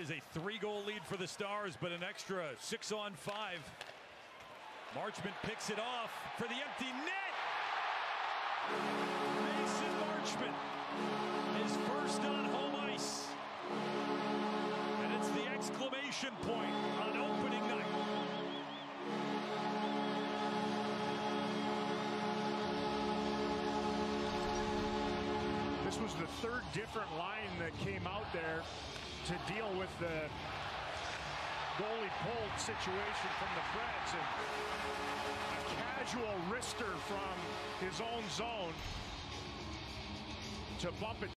is a three-goal lead for the Stars, but an extra six on five. Marchment picks it off for the empty net. Mason Marchment is first on home ice. And it's the exclamation point on opening night. This was the third different line that came out there to deal with the goalie pulled situation from the Preds. And a casual wrister from his own zone to bump it